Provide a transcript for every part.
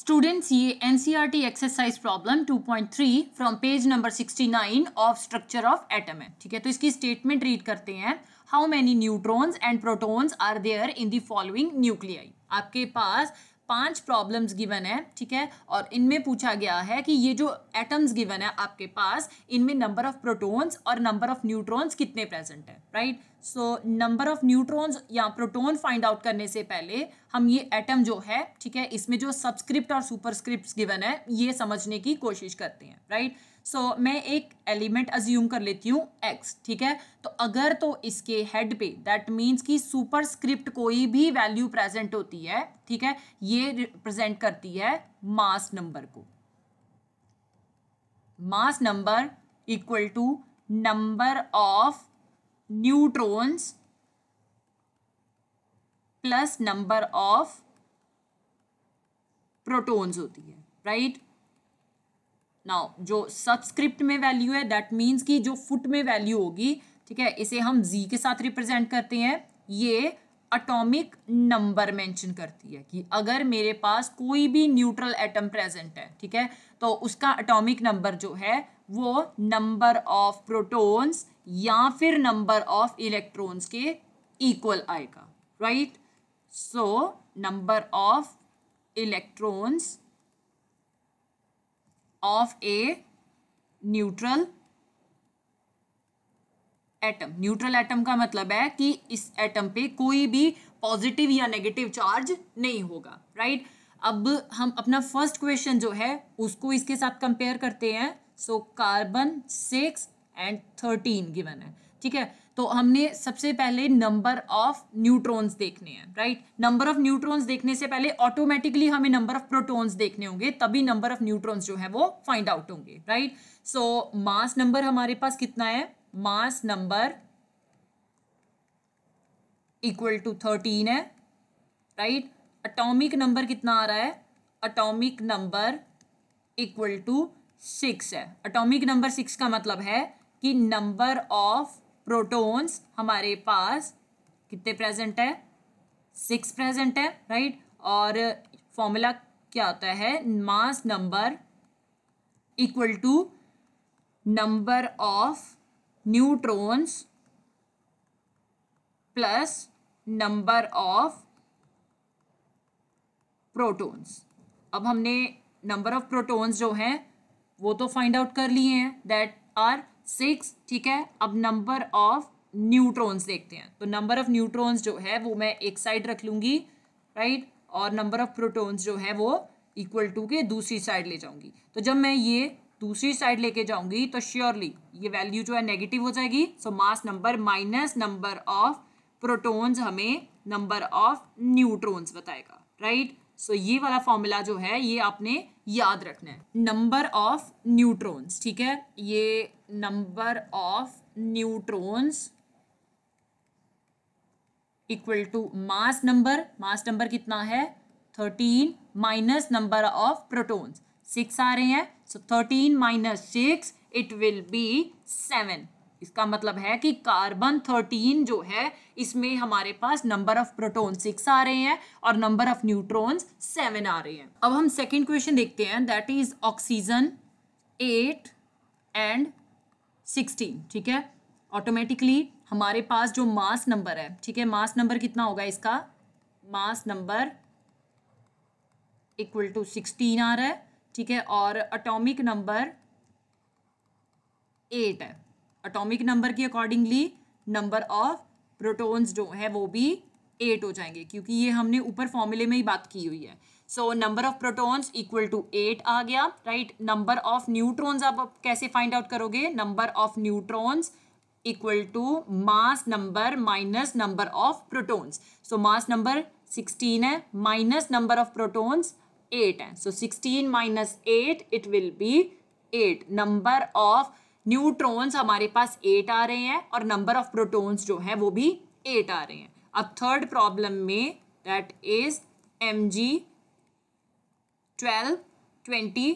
Students ये an exercise problem 2.3 from page number 69 of structure of atom है ठीक है तो इसकी स्टेटमेंट रीड करते हैं. How many neutrons and protons are there in the following nuclei आपके पास पाँच प्रॉब्लम्स गिवन है, ठीक है? और इनमें पूछा गया है कि ये जो एटम्स गिवन है, आपके पास इनमें नंबर ऑफ़ प्रोटोन्स और नंबर ऑफ़ न्यूट्रॉन्स कितने प्रेजेंट है right right? So number of neutrons या प्रोटोन फाइंड आउट करने से पहले हम ये एटम जो है ठीक है इसमें जो सबस्क्रिप्ट और सुपरस्क्रिप्ट गिवन है ये समझने की कोशिश करते हैं राइट सो so, मैं एक एलिमेंट अज्यूम कर लेती हूँ एक्स ठीक है? तो अगर तो इसके हेड पे दैट मीन्स कि सुपर स्क्रिप्ट कोई भी वैल्यू प्रेजेंट होती है ठीक है ये रिप्रेजेंट करती है मास नंबर को। Mass number equal to number of neutrons plus number of protons होती है राइट right? नाउ जो सबस्क्रिप्ट में वैल्यू है दैट मीन्स कि जो फुट में वैल्यू होगी, ठीक है, इसे हम जी के साथ रिप्रेजेंट करते हैं, ये अटोमिक नंबर मेंशन करती है कि अगर मेरे पास कोई भी न्यूट्रल एटम प्रेजेंट है, ठीक है तो उसका अटोमिक नंबर जो है वो नंबर ऑफ़ प्रोटॉन्स या फिर नंबर ऑफ़ इलेक्ट्रॉन्स के इक्वल आएगा right so number of electrons of a neutral atom neutral atom का मतलब है कि इस एटम पे कोई भी पॉजिटिव या नेगेटिव चार्ज नहीं होगा राइट right? अब हम अपना फ़र्स्ट क्वेश्चन जो है, उसको इसके साथ कंपेयर करते हैं। So carbon six and thirteen given है। ठीक है? तो हमने सबसे पहले नंबर ऑफ़ न्यूट्रॉन्स देखने हैं राइट नंबर ऑफ़ न्यूट्रॉन्स देखने से पहले ऑटोमेटिकली हमें नंबर ऑफ़ प्रोटॉन्स देखने होंगे, तभी नंबर ऑफ़ न्यूट्रॉन्स जो है वो फाइंड आउट होंगे राइट सो मास नंबर हमारे पास कितना है? Mass number equal to thirteen है राइट अटोमिक नंबर कितना आ रहा है? Atomic number equal to six है। अटोमिक नंबर सिक्स का मतलब है कि नंबर ऑफ़ प्रोटॉन्स हमारे पास कितने प्रेजेंट है? सिक्स प्रेजेंट है राइट और फॉर्मूला क्या होता है? Mass number equal to number of neutrons plus number of protons अब हमने नंबर ऑफ़ प्रोटॉन्स जो हैं वो तो फाइंड आउट कर लिए हैं दैट आर सिक्स ठीक है? अब नंबर ऑफ़ न्यूट्रॉन्स देखते हैं। तो नंबर ऑफ़ न्यूट्रॉन्स जो है, वो मैं एक साइड रख लूँगी राइट और नंबर ऑफ़ प्रोटॉन्स जो है, वो इक्वल टू के दूसरी साइड ले जाऊँगी। तो जब मैं ये दूसरी साइड लेके जाऊँगी तो श्योरली ये वैल्यू जो है नेगेटिव हो जाएगी। So mass number minus number of protons हमें नंबर ऑफ़ न्यूट्रॉन्स बताएगा राइट सो ये वाला फॉर्मूला जो है, ये आपने याद रखना है। नंबर ऑफ़ न्यूट्रॉन्स ठीक है? ये number of neutrons equal to mass number mass number कितना है? Thirteen minus number of protons six आ रहे हैं so thirteen minus six it will be seven इसका मतलब है कि कार्बन थर्टीन जो है, इसमें हमारे पास नंबर ऑफ़ प्रोटोन सिक्स आ रहे हैं और नंबर ऑफ़ न्यूट्रॉन्स सेवन आ रहे हैं। अब हम सेकेंड क्वेश्चन देखते हैं that is oxygen eight and sixteen ठीक है? ऑटोमेटिकली हमारे पास जो मास नंबर है, ठीक है? मास नंबर कितना होगा इसका? Mass number equal to sixteen आ रहा है, ठीक है? और अटोमिक नंबर एट है। अटोमिक नंबर के अकॉर्डिंगली नंबर ऑफ़ प्रोटॉन्स जो है वो भी एट हो जाएँगे, क्योंकि ये हमने ऊपर फॉर्मूले में ही बात की हुई है। So number of protons equal to eight आ गया राइट नंबर ऑफ़ न्यूट्रॉन्स आप कैसे फाइंड आउट करोगे? Number of neutrons equal to mass number minus number of protons so mass number sixteen है minus number of protons eight है. So sixteen minus eight it will be eight number of neutrons हमारे पास eight आ रहे हैं और number of protons जो है वो भी एट आ रहे हैं। अब थर्ड प्रॉब्लम में that is M G twelve twenty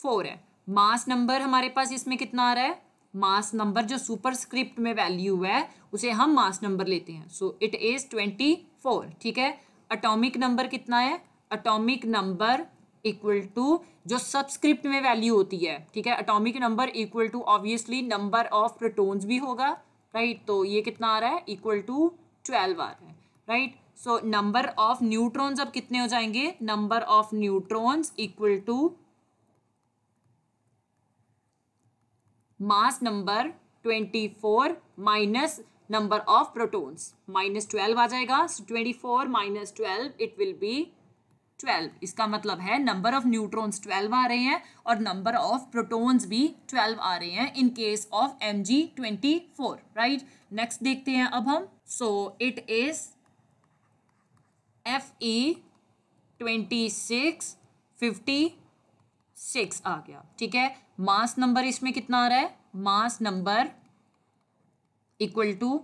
four है। मास नंबर हमारे पास इसमें कितना आ रहा है? मास नंबर जो सुपर स्क्रिप्ट में वैल्यू है, उसे हम मास नंबर लेते हैं। So it is twenty four ठीक है? अटोमिक नंबर कितना है? अटोमिक नंबर इक्वल टू जो सबस्क्रिप्ट में वैल्यू होती है, ठीक है? Atomic number equal to obviously number of protons भी होगा राइट right? तो ये कितना आ रहा है? इक्वल टू ट्वेल्व आ रहा है right so number of neutrons अब कितने हो जाएँगे? Number of neutrons equal to mass number twenty four minus number of protons minus twelve आ जाएगा so twenty four minus twelve it will be twelve. इसका मतलब है नंबर ऑफ़ न्यूट्रॉन्स ट्वेल्व आ रहे हैं और नंबर ऑफ़ प्रोटोन्स भी twelve आ रहे हैं in case of M G twenty four right next देखते हैं अब हम। So it is F E twenty six fifty six आ गया। ठीक है? मास नंबर इसमें कितना आ रहा है? Mass number equal to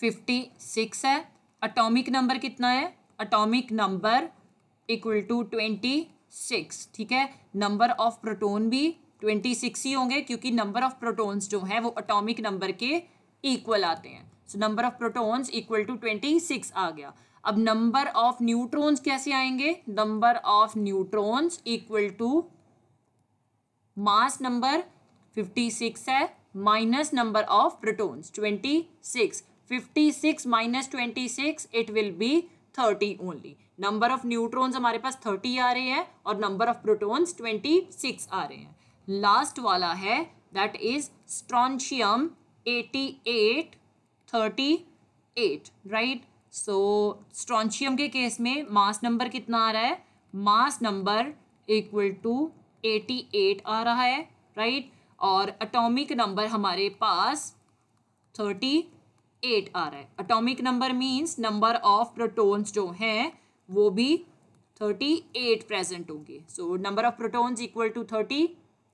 fifty six है। अटोमिक नंबर कितना है? Atomic number equal to twenty six ठीक है? नंबर ऑफ़ प्रोटोन भी ट्वेंटी सिक्स ही होंगे क्योंकि नंबर ऑफ़ प्रोटोन्स जो हैं वो अटोमिक नंबर के इक्वल आते हैं। So number of protons equal to twenty six आ गया। अब नंबर ऑफ़ न्यूट्रॉन्स कैसे आएँगे? Number of neutrons equal to mass number fifty six है minus number of protons twenty six fifty six minus twenty six it will be thirty only number of neutrons हमारे पास thirty आ रहे हैं और number of protons twenty six आ रहे हैं। Last वाला है that is strontium eighty eight thirty eight right so strontium के केस में मास नंबर कितना आ रहा है? Mass number equal to eighty eight आ रहा है राइट और अटोमिक नंबर हमारे पास थर्टी एट आ रहा है। Atomic number means number of protons जो हैं वो भी थर्टी एट प्रेजेंट होंगे. So number of protons equal to thirty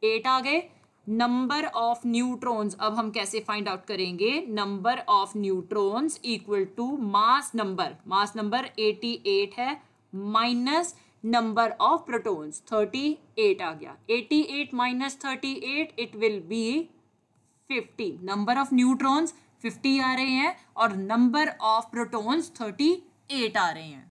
eight आ गए. नंबर ऑफ़ न्यूट्रॉन्स अब हम कैसे फाइंड आउट करेंगे? Number of neutrons equal to mass number mass number eighty eight है minus number of protons thirty eight आ गया. Eighty eight minus thirty eight it will be fifty number of neutrons fifty आ रहे हैं और number of protons thirty eight आ रहे हैं.